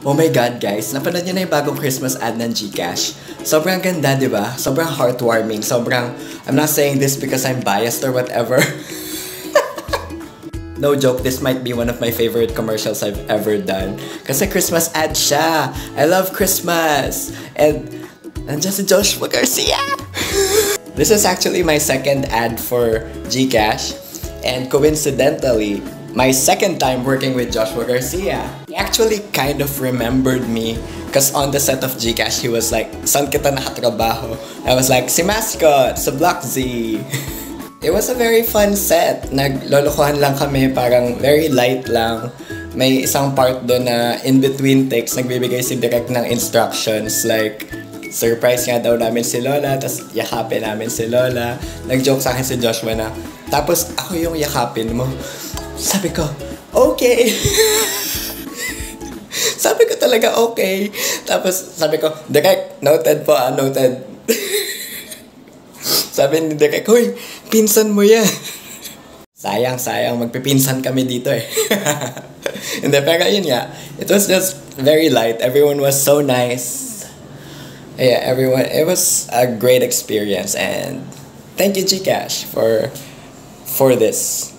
Oh my God, guys. Napanood niyo na yung bagong Christmas ad ng Gcash. Sobrang ganda, di ba? Sobrang heartwarming. Sobrang, I'm not saying this because I'm biased or whatever. no joke, this might be one of my favorite commercials I've ever done. Kasi Christmas ad siya. I love Christmas. And, nandiyan si Joshua Garcia. this is actually my second ad for Gcash. And coincidentally, my second time working with Joshua Garcia. He actually kind of remembered me because on the set of Gcash, he was like, San kita nakatrabaho? I was like, si Mascot, sa Block Z. It was a very fun set. Naglolokohan lang kami, parang very light lang. May isang part doon na in between takes, nagbibigay si Direk ng instructions like, surprise nga daw namin si Lola, tapos yakapin namin si Lola. Nag-joke sa akin si Joshua na, tapos ako yung yakapin mo. Sabi ko, okay. sabi ko talaga, okay. Tapos sabi ko, Direk, noted po ah, noted. sabi ni Direk, Hoy, pinsan mo yan. sayang, sayang, magpipinsan kami dito eh. Hindi, pero yun nga, it was just very light. Everyone was so nice. Yeah, everyone, it was a great experience and thank you Gcash for for this.